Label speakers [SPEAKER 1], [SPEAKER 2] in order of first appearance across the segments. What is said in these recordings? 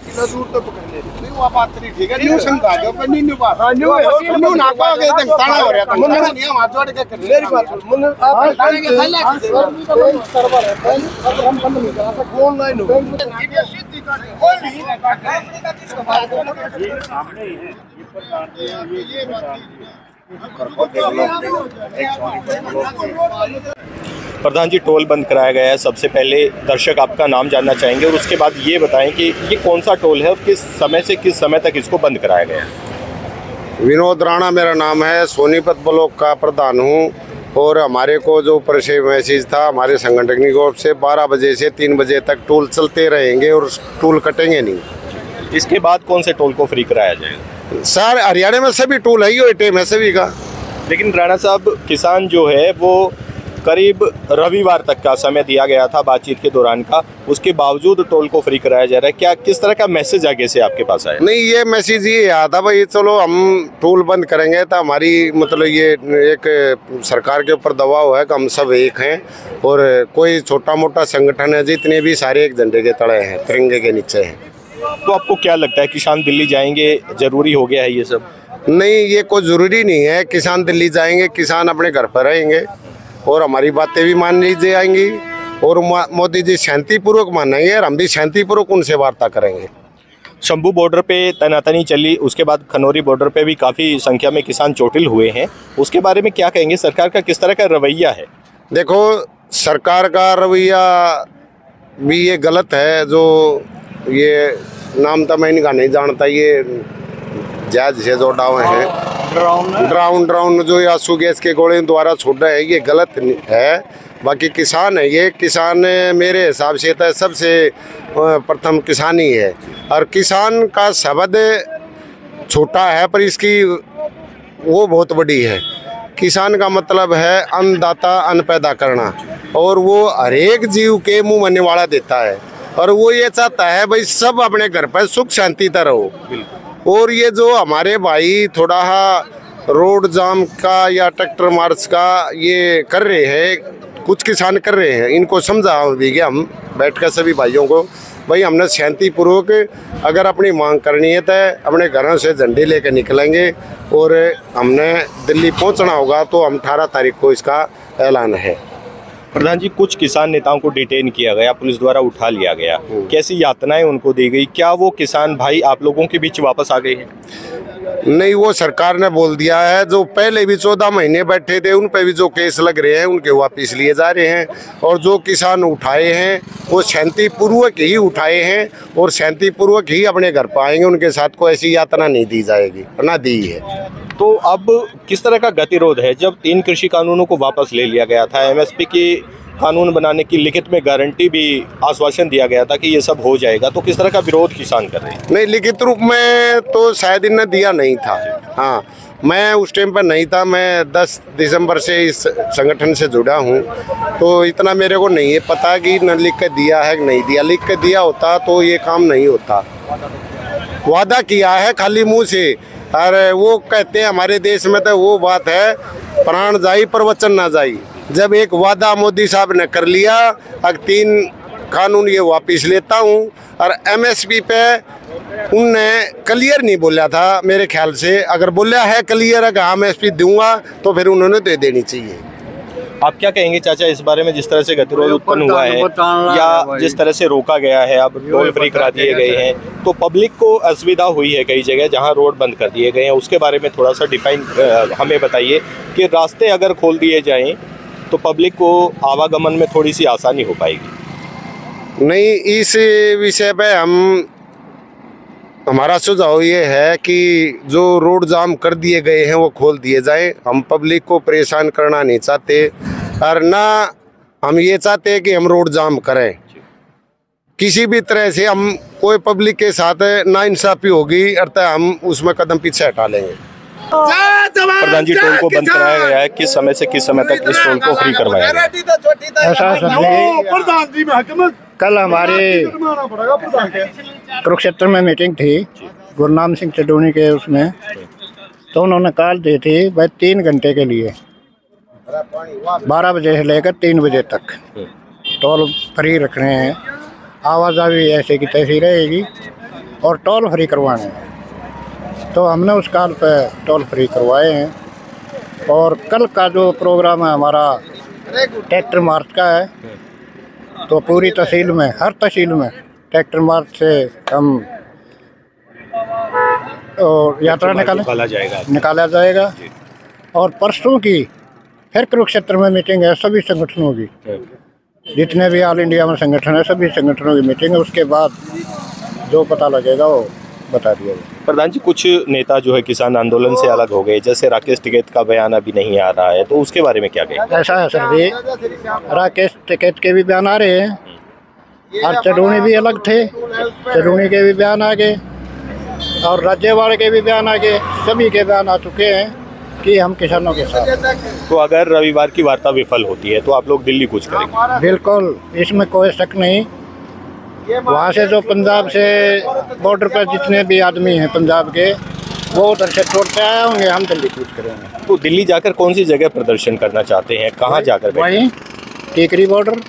[SPEAKER 1] दूर तो पकड़ ले नहीं वो बात नहीं ठीक है न्यू समझा दो पर नहीं न्यू बात। हाँ न्यू न्यू ना को तक ताना हो रहा था मुन्ना नहीं हम हाथ जोड़ के कर मेरी बात मुन्ना आप ताने के खाली सर्वर है अगर हम बंद नहीं करा तो ऑनलाइन हो कोई भी सामने ही है ये जी ये बात
[SPEAKER 2] प्रधान जी टोल बंद कराया गया है। सबसे पहले दर्शक आपका नाम जानना चाहेंगे और उसके बाद ये बताएँ कि ये कौन सा टोल है और किस समय से किस समय तक इसको बंद कराया गया है?
[SPEAKER 3] विनोद राणा मेरा नाम है। सोनीपत ब्लॉक का प्रधान हूँ और हमारे को जो ऊपर से मैसेज था हमारे संगठन की ओर से 12 बजे से 3 बजे तक टोल चलते रहेंगे और टोल कटेंगे नहीं।
[SPEAKER 2] इसके बाद कौन से टोल को फ्री कराया जाएगा?
[SPEAKER 3] सर हरियाणा में सभी टोल है ही टेम है सभी का।
[SPEAKER 2] लेकिन राणा साहब किसान जो है वो करीब रविवार तक का समय दिया गया था बातचीत के दौरान का। उसके बावजूद टोल को फ्री कराया जा रहा है। क्या किस तरह का मैसेज आगे से आपके पास आया?
[SPEAKER 3] नहीं ये मैसेज ये आया था भाई चलो हम टोल बंद करेंगे तो हमारी मतलब ये एक सरकार के ऊपर दबाव है कि हम सब एक हैं और कोई छोटा मोटा संगठन है जितने भी सारे एक झंडे के तड़े हैं तिरंगे के नीचे हैं।
[SPEAKER 2] तो आपको क्या लगता है किसान दिल्ली जाएँगे ज़रूरी हो गया है ये सब?
[SPEAKER 3] नहीं ये कोई ज़रूरी नहीं है किसान दिल्ली जाएँगे किसान अपने घर पर रहेंगे। और हमारी बातें भी मान ली जाएँगी और मोदी जी शांतिपूर्वक मानेंगे और हम भी शांतिपूर्वक उनसे वार्ता करेंगे।
[SPEAKER 2] शंभू बॉर्डर पे तनातनी चली उसके बाद खनौरी बॉर्डर पे भी काफ़ी संख्या में किसान चोटिल हुए हैं। उसके बारे में क्या कहेंगे? सरकार का किस तरह का रवैया है?
[SPEAKER 3] देखो सरकार का रवैया भी ये गलत है जो ये नाम तो मैं इनका नहीं जानता ये जहाज़ से जो हैं ड्राउन ड्राउन जो आँसू गैस के गोले द्वारा छोड़ हैं, ये गलत है। बाकी किसान है, ये किसान मेरे हिसाब से तो सबसे प्रथम किसान ही है। और किसान का शब्द छोटा है, पर इसकी वो बहुत बड़ी है। किसान का मतलब है अन्नदाता, अन्न पैदा करना। और वो हरेक जीव के मुँह मरने वाला देता है। और वो ये चाहता है, भाई सब अपने घर पर सुख शांति तरह हो और ये जो हमारे भाई थोड़ा रोड जाम का या ट्रैक्टर मार्च का ये कर रहे हैं, कुछ किसान कर रहे हैं, इनको समझा दीजिए हम, बैठ कर सभी भाइयों को। भाई, हमने शांतिपूर्वक अगर अपनी मांग करनी है तो अपने घरों से झंडे लेकर निकलेंगे और हमने दिल्ली पहुँचना होगा तो हम अठारह तारीख को इसका ऐलान है।
[SPEAKER 2] प्रधान जी कुछ किसान नेताओं को डिटेन किया गया पुलिस द्वारा उठा लिया गया। हम्म। कैसी यातनाएँ उनको दी गई? क्या वो किसान भाई आप लोगों के बीच वापस आ गए हैं?
[SPEAKER 3] नहीं, वो सरकार ने बोल दिया है, जो पहले भी चौदह महीने बैठे थे, उन पर भी जो केस लग रहे हैं, उनके वापिस लिए जा रहे हैं। और जो किसान उठाए हैं, वो शांतिपूर्वक ही उठाए हैं, और शांतिपूर्वक ही अपने घर पाएँगे उनके साथ कोई ऐसी यातना नहीं दी जाएगी, ना दी है।
[SPEAKER 2] तो अब किस तरह का गतिरोध है, जब तीन कृषि कानूनों को वापस ले लिया गया था, एमएसपी की कानून बनाने की लिखित में गारंटी भी आश्वासन दिया गया था कि ये सब हो जाएगा। तो किस तरह का विरोध किसान कर रहे हैं?
[SPEAKER 3] नहीं, लिखित रूप में तो शायद इन्हें दिया नहीं था। हाँ मैं उस टाइम पर नहीं था। मैं 10 दिसंबर से इस संगठन से जुड़ा हूँ। तो इतना मेरे को नहीं है पता कि न लिख के दिया है नहीं दिया। लिख के दिया होता तो ये काम नहीं होता। वादा किया है खाली मुँह से। अरे, वो कहते हैं हमारे देश में तो वो बात है, प्राण जाई पर वचन ना जाई। जब एक वादा मोदी साहब ने कर लिया अब तीन कानून ये वापस लेता हूँ। और एमएसपी पे उनने क्लियर नहीं बोला था मेरे ख्याल से। अगर बोला है क्लियर अगर हाँ एम एस दूँगा तो फिर उन्होंने दे देनी चाहिए।
[SPEAKER 2] आप क्या कहेंगे चाचा इस बारे में जिस तरह से गतिरोध उत्पन्न हुआ है? या जिस तरह से रोका गया है अब टोल फ्री करा दिए गए हैं तो पब्लिक को असुविधा हुई है कई जगह जहाँ रोड बंद कर दिए गए हैं। उसके बारे में थोड़ा सा डिफाइन हमें बताइए कि रास्ते अगर खोल दिए जाएँ तो पब्लिक को आवागमन में थोड़ी सी आसानी हो पाएगी।
[SPEAKER 3] नहीं, इस विषय पे हम, हमारा सुझाव ये है कि जो रोड जाम कर दिए गए हैं, वो खोल दिए जाए। हम पब्लिक को परेशान करना नहीं चाहते, और ना हम ये चाहते हैं कि हम रोड जाम करें। किसी भी तरह से हम, कोई पब्लिक के साथ ना इंसाफी होगी अर्थात हम उसमें कदम पीछे हटा लेंगे।
[SPEAKER 2] प्रधान जी टोल को बंद कराया गया है किस समय से किस समय तक इस टोल को फ्री करवाया
[SPEAKER 4] गया? कल हमारे कुरुक्षेत्र में मीटिंग थी गुरनाम सिंह चडोनी के उसमें। तो उन्होंने कॉल दी थी भाई तीन घंटे के लिए। बारह बजे से लेकर तीन बजे तक। टोल फ्री रखने हैं। आवाजाही ऐसे की तैसी रहेगी और टोल फ्री करवाने हैं। तो हमने उस काल पे टोल फ्री करवाए हैं। और कल का जो प्रोग्राम है हमारा ट्रैक्टर मार्च का है तो पूरी तहसील में हर तहसील में ट्रैक्टर मार्च से हम और यात्रा निकालें
[SPEAKER 2] निकाला जाएगा।
[SPEAKER 4] निकाला जाएगा। और परसों की फिर कुरुक्षेत्र में मीटिंग है सभी संगठनों की। जितने भी ऑल इंडिया में संगठन है सभी संगठनों की मीटिंग है। उसके बाद जो पता लगेगा वो बता दिया जाएगा
[SPEAKER 2] प्रधान जी कुछ नेता जो है किसान आंदोलन से अलग हो गए जैसे राकेश टिकैत का बयान अभी नहीं आ रहा है तो उसके बारे में क्या कहेंगे?
[SPEAKER 4] ऐसा है सर जी राकेश टिकैत के भी बयान आ रहे हैं और चडूनी भी अलग थे चडूनी के भी बयान आ गए और राज्यवाड़ के भी बयान आ गए सभी के बयान आ चुके हैं कि हम किसानों के साथ।
[SPEAKER 2] तो अगर रविवार की वार्ता विफल होती है तो आप लोग दिल्ली कुछ करेंगे?
[SPEAKER 4] बिल्कुल इसमें कोई शक नहीं वहाँ से जो पंजाब से बॉर्डर पर जितने भी आदमी हैं पंजाब के वो से छोड़ते आए होंगे हम दिल्ली कूच करेंगे।
[SPEAKER 2] तो दिल्ली जाकर कौन सी जगह प्रदर्शन करना चाहते हैं? कहाँ जाकर
[SPEAKER 4] वहीं टिकरी बॉर्डर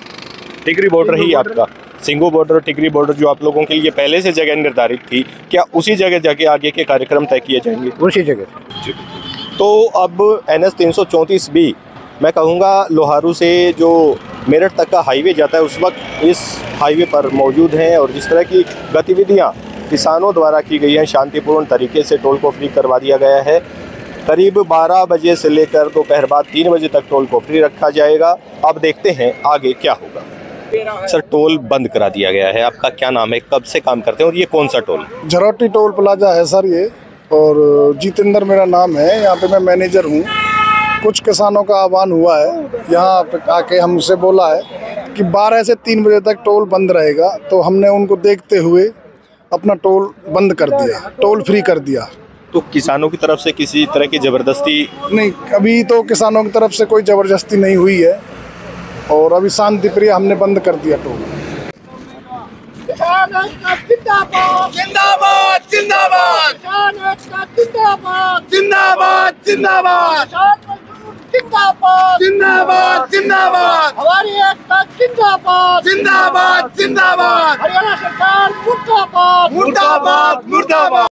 [SPEAKER 2] टिकरी बॉर्डर ही आपका। सिंगू बॉर्डर टिकरी बॉर्डर जो आप लोगों के लिए पहले से जगह निर्धारित थी क्या उसी जगह जाके आगे के कार्यक्रम तय किए जाएँगे?
[SPEAKER 4] उसी जगह।
[SPEAKER 2] तो अब एन एस तीन सौ चौंतीस बी मैं कहूँगा लोहारू से जो मेरठ तक का हाईवे जाता है, उस वक्त इस हाईवे पर मौजूद हैं और जिस तरह की गतिविधियाँ किसानों द्वारा की गई हैं, शांतिपूर्ण तरीके से टोल को फ्री करवा दिया गया है। करीब 12 बजे से लेकर दोपहर बाद तीन बजे तक टोल को फ्री रखा जाएगा। अब देखते हैं आगे क्या होगा। सर, टोल बंद करा दिया गया है। आपका क्या नाम है? कब से काम करते हैं और ये कौन सा टोल?
[SPEAKER 5] झरोटी टोल प्लाजा है सर ये और जितेंद्र मेरा नाम है। यहाँ पे मैं मैनेजर हूँ। कुछ किसानों का आह्वान हुआ है। यहाँ आके हमसे बोला है कि 12 से 3 बजे तक टोल बंद रहेगा। तो हमने उनको देखते हुए अपना टोल बंद कर दिया टोल फ्री कर दिया।
[SPEAKER 2] तो किसानों की तरफ़ से किसी तरह की ज़बरदस्ती?
[SPEAKER 5] नहीं अभी तो किसानों की तरफ़ से कोई ज़बरदस्ती नहीं हुई है। और अभी शांति प्रिय हमने बंद कर दिया टोल। जिंदाबाद जिंदाबाद।
[SPEAKER 1] जिंदाबाद। जिंदाबाद जिंदाबाद। जिंदाबाद। जिंदाबाद जिंदाबाद।
[SPEAKER 6] हमारी एकता जिंदाबाद।
[SPEAKER 1] जिंदाबाद जिंदाबाद।
[SPEAKER 6] हरियाणा सरकार मुर्दाबाद।
[SPEAKER 1] मुर्दाबाद मुर्दाबाद।